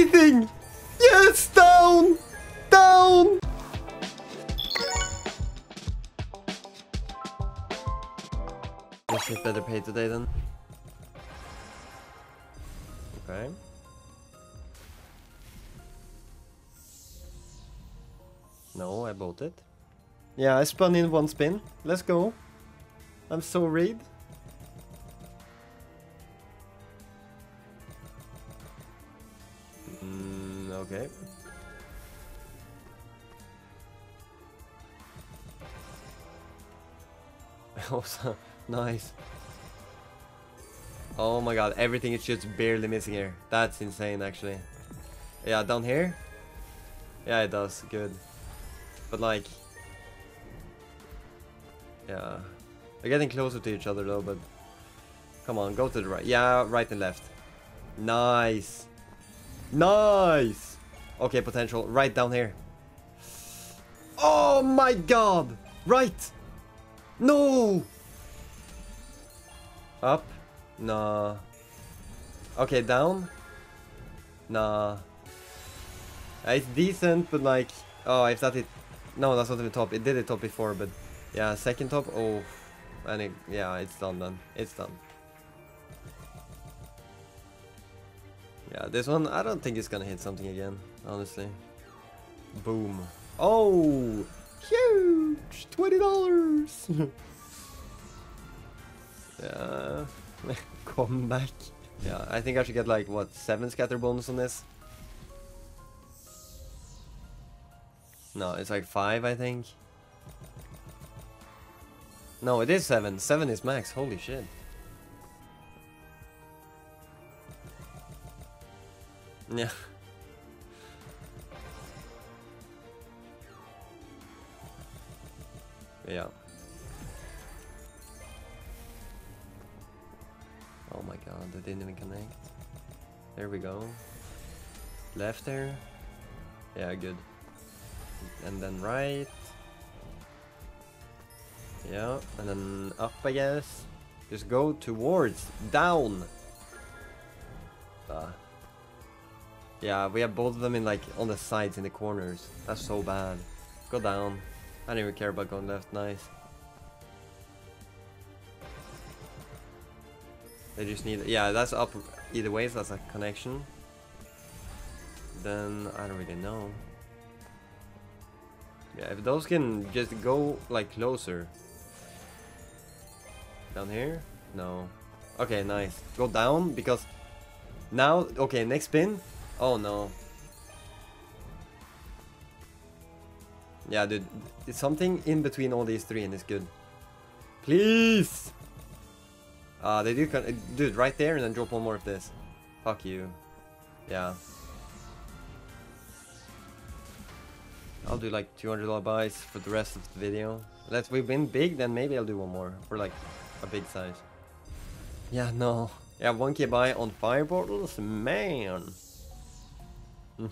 anything! Yes, down! Down! Guess I better pay today then. Okay. No, I bought it. Yeah, I spun in one spin. Let's go. I'm so read. Nice. Oh my god, everything is just barely missing here. That's insane, actually. Yeah, down here? Yeah, it does. Good. But like... Yeah. They're getting closer to each other though, but... Come on, go to the right. Yeah, right and left. Nice. Nice! Okay, potential. Right down here. Oh my god! Right! No! Up? Nah. Okay, down? Nah. It's decent, but like... Oh, if that it... No, that's not the top. It did it top before, but... Yeah, second top. Oh. And it, yeah, it's done then. It's done. Yeah, this one, I don't think it's gonna hit something again, honestly. Boom. Oh! Huge! $20! yeah. Come back. Yeah, I think I should get like, what, 7 scatter bonus on this? No, it's like 5, I think. No, it is 7. 7 is max. Holy shit. Yeah. Yeah. Oh my god, that didn't even connect. There we go. Left there. Yeah, good. And then right. Yeah, and then up I guess. Just go towards, down. Uh, yeah, we have both of them in like on the sides in the corners. That's so bad. Go down. I don't even care about going left. Nice. They just need... Yeah, that's up either way, so that's a connection. Then, I don't really know. Yeah, if those can just go, like, closer. Down here? No. Okay, nice. Go down, because... Now, okay, next spin. Oh, no. Yeah, dude. It's something in between all these three and it's good. Please! Uh, they do con Dude, right there and then drop one more of this. Fuck you. Yeah. I'll do like $200 buys for the rest of the video. Let's we win big, then maybe I'll do one more. For like a big size. Yeah, no. Yeah, 1k buy on fire portals? Man.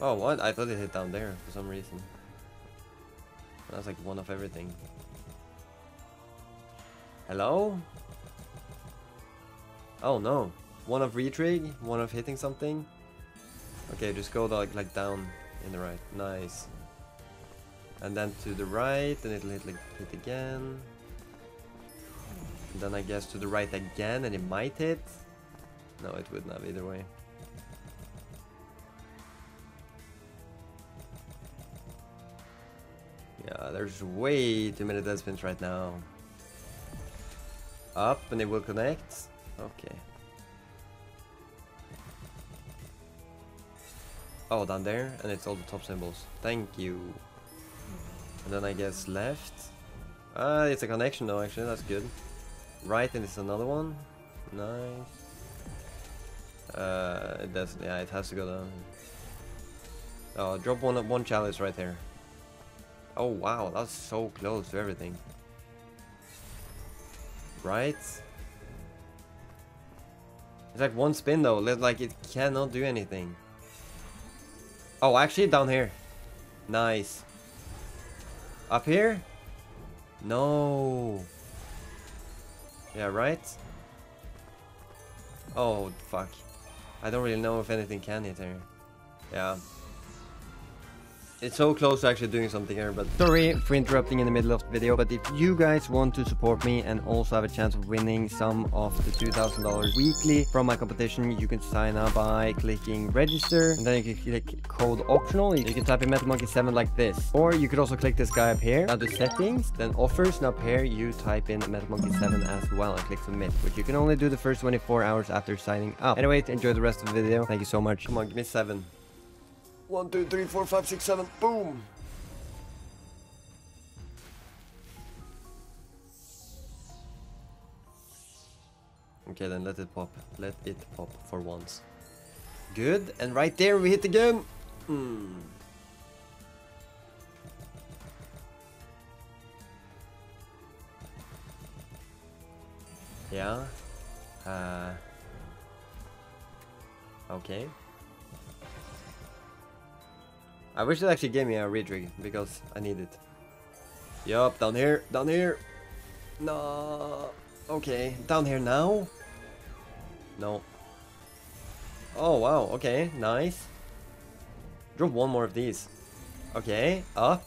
oh, what? I thought it hit down there for some reason. That's like one of everything. Hello? Oh no. One of retrig, one of hitting something. Okay, just go like, like down in the right. Nice. And then to the right, and it'll hit like hit again. And then I guess to the right again, and it might hit. No, it wouldn't have either way. Yeah, there's way too many dead spins right now. Up and it will connect. Okay. Oh, down there, and it's all the top symbols. Thank you. And then I guess left. Ah, it's a connection though, actually, that's good. Right, and it's another one. Nice. Uh, it does, yeah, it has to go down. Oh, drop one, one chalice right there. Oh wow, that's so close to everything. Right? It's like one spin though, like it cannot do anything. Oh, actually down here. Nice. Up here? No. Yeah, right? Oh, fuck. I don't really know if anything can hit here. Yeah. It's so close to actually doing something here, but sorry for interrupting in the middle of the video, but if you guys want to support me and also have a chance of winning some of the $2,000 weekly from my competition, you can sign up by clicking register, and then you can click code optional. You can type in MetalMonkey7 like this, or you could also click this guy up here. Now the settings, then offers, and up here you type in MetalMonkey7 as well and click submit, which you can only do the first 24 hours after signing up. Anyway, enjoy the rest of the video. Thank you so much. Come on, give me seven. One, two, three, four, five, six, seven. Boom. Okay, then let it pop. Let it pop for once. Good. And right there we hit again. Hmm. Yeah. Uh. Okay. I wish it actually gave me a retrig because I need it. Yup, down here, down here. No. Okay, down here now? No. Oh, wow, okay, nice. Drop one more of these. Okay, up.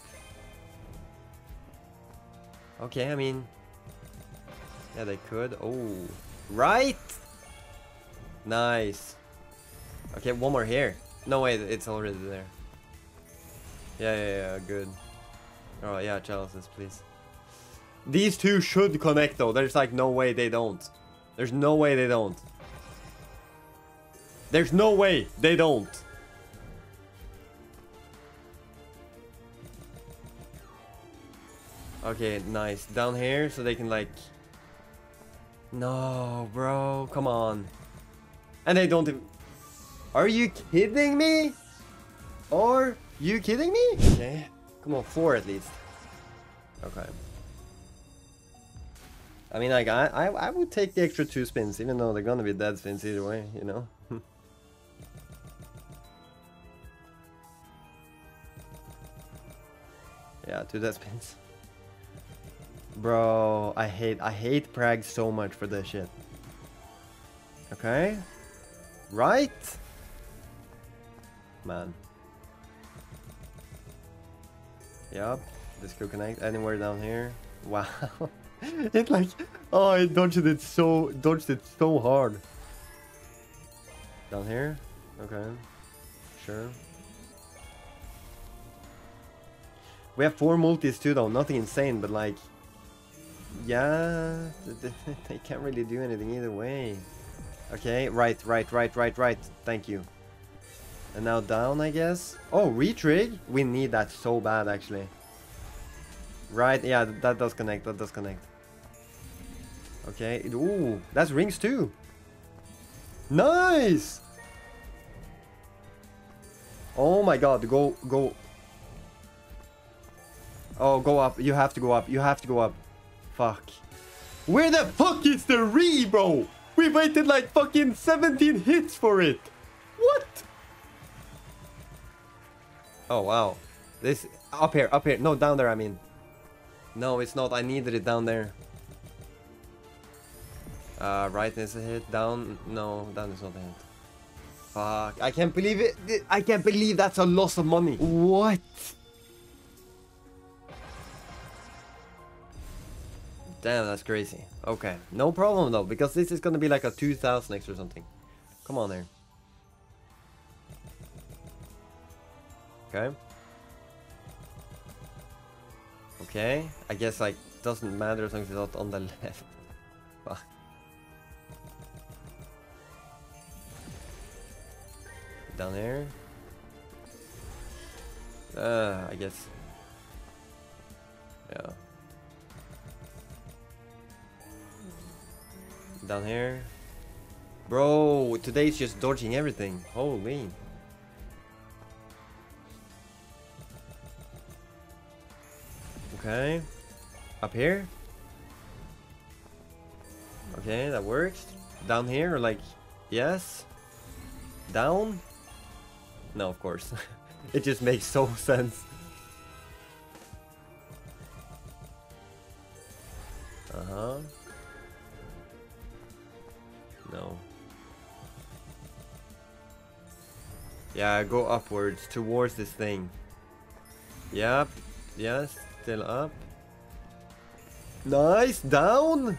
Okay, I mean... Yeah, they could. Oh, right! Nice. Okay, one more here. No, wait, it's already there. Yeah, yeah, yeah, good. Oh, yeah, chalices, please. These two should connect, though. There's, like, no way they don't. There's no way they don't. There's no way they don't. Okay, nice. Down here, so they can, like... No, bro. Come on. And they don't even... Are you kidding me? Or... You kidding me? Okay. Come on, four at least. Okay. I mean, like, I, I, I would take the extra two spins, even though they're gonna be dead spins either way, you know? yeah, two dead spins. Bro, I hate, I hate Prag so much for this shit. Okay. Right? Man. Yep, this could connect anywhere down here. Wow. it like oh I dodged it so dodged it so hard. Down here? Okay. Sure. We have four multis too though, nothing insane, but like yeah they can't really do anything either way. Okay, right, right, right, right, right. Thank you. And now down, I guess. Oh, retrig? We need that so bad, actually. Right, yeah, that does connect, that does connect. Okay, ooh, that's rings too. Nice! Oh my god, go, go. Oh, go up, you have to go up, you have to go up. Fuck. Where the fuck is the re, bro? We waited like fucking 17 hits for it. Oh, wow. This, up here, up here. No, down there, I mean. No, it's not. I needed it down there. Uh, right is a hit. Down, no, down is not a hit. Fuck, I can't believe it. I can't believe that's a loss of money. What? Damn, that's crazy. Okay, no problem though, because this is gonna be like a 2000x or something. Come on there. Okay. Okay. I guess like doesn't matter as long as it's not on the left. Fuck. Down there. Uh, I guess. Yeah. Down here. Bro, today's just dodging everything. Holy. Okay. Up here? Okay, that works. Down here, like, yes. Down? No, of course. it just makes so sense. Uh-huh. No. Yeah, go upwards towards this thing. Yep. Yes, still up. Nice, down!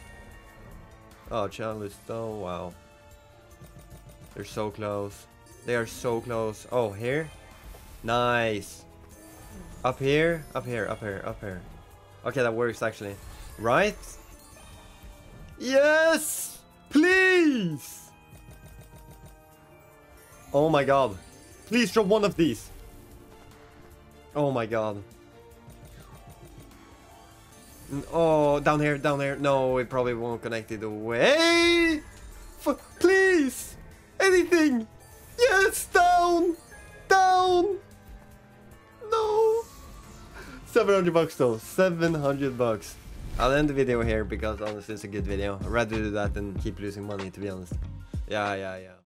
Oh, Chalice, oh wow. They're so close. They are so close. Oh, here? Nice. Up here, up here, up here, up here. Okay, that works actually. Right? Yes! Please! Oh my god. Please drop one of these. Oh my god. Oh, down here, down here. No, it probably won't connect it away. F please! Anything! Yes, down! Down! No! 700 bucks though. 700 bucks. I'll end the video here because honestly it's a good video. I'd rather do that than keep losing money to be honest. Yeah, yeah, yeah.